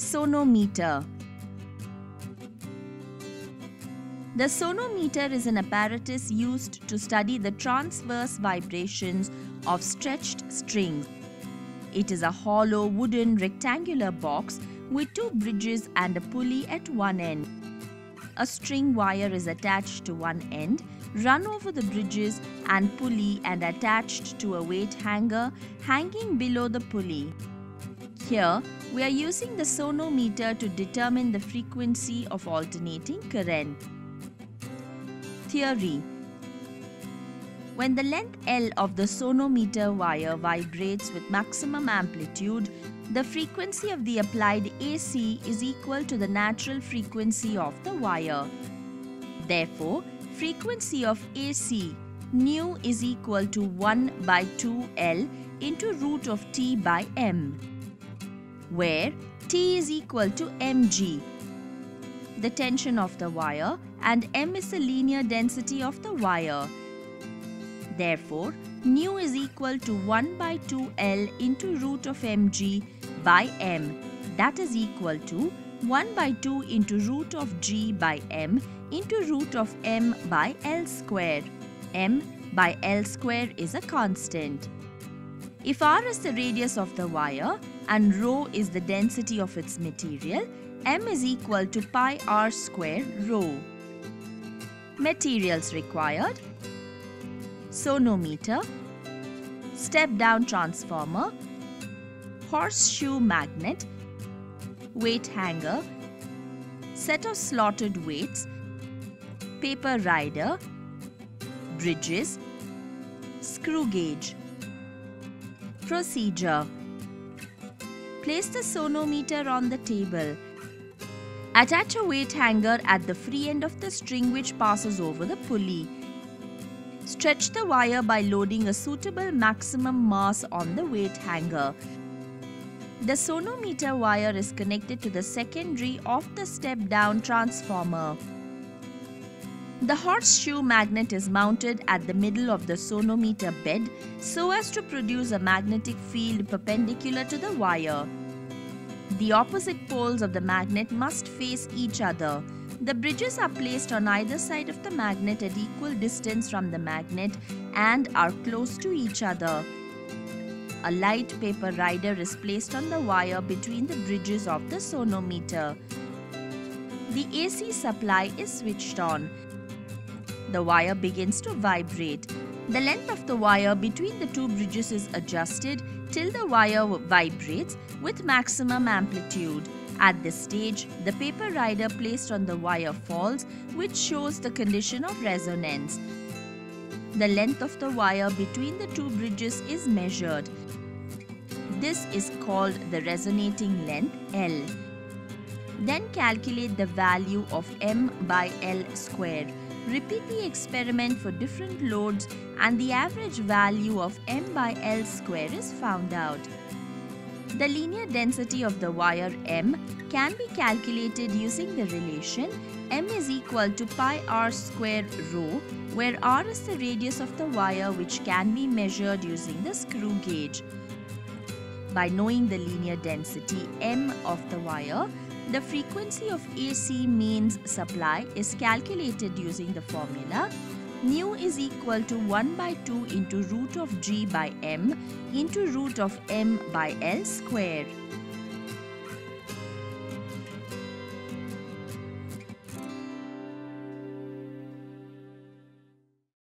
Sonometer The sonometer is an apparatus used to study the transverse vibrations of stretched strings. It is a hollow wooden rectangular box with two bridges and a pulley at one end. A string wire is attached to one end, run over the bridges and pulley and attached to a weight hanger hanging below the pulley. Here, we are using the sonometer to determine the frequency of alternating current. Theory When the length L of the sonometer wire vibrates with maximum amplitude, the frequency of the applied AC is equal to the natural frequency of the wire. Therefore, frequency of AC nu is equal to 1 by 2L into root of T by M, where T is equal to mg, the tension of the wire, and m is the linear density of the wire. Therefore, nu is equal to 1 by 2L into root of mg by m that is equal to 1 by 2 into root of g by m into root of m by l square. m by l square is a constant. If r is the radius of the wire and rho is the density of its material, m is equal to pi r square rho. Materials required. Sonometer. Step down transformer. Horseshoe magnet, weight hanger, set of slotted weights, paper rider, bridges, screw gauge. Procedure Place the sonometer on the table. Attach a weight hanger at the free end of the string which passes over the pulley. Stretch the wire by loading a suitable maximum mass on the weight hanger. The sonometer wire is connected to the secondary of the step-down transformer. The horseshoe magnet is mounted at the middle of the sonometer bed so as to produce a magnetic field perpendicular to the wire. The opposite poles of the magnet must face each other. The bridges are placed on either side of the magnet at equal distance from the magnet and are close to each other. A light paper rider is placed on the wire between the bridges of the sonometer. The AC supply is switched on. The wire begins to vibrate. The length of the wire between the two bridges is adjusted till the wire vibrates with maximum amplitude. At this stage, the paper rider placed on the wire falls, which shows the condition of resonance. The length of the wire between the two bridges is measured. This is called the resonating length L. Then calculate the value of m by L square. Repeat the experiment for different loads and the average value of m by L square is found out. The linear density of the wire m can be calculated using the relation m is equal to pi r square rho where r is the radius of the wire which can be measured using the screw gauge. By knowing the linear density m of the wire, the frequency of AC mains supply is calculated using the formula nu is equal to 1 by 2 into root of g by m into root of m by l square.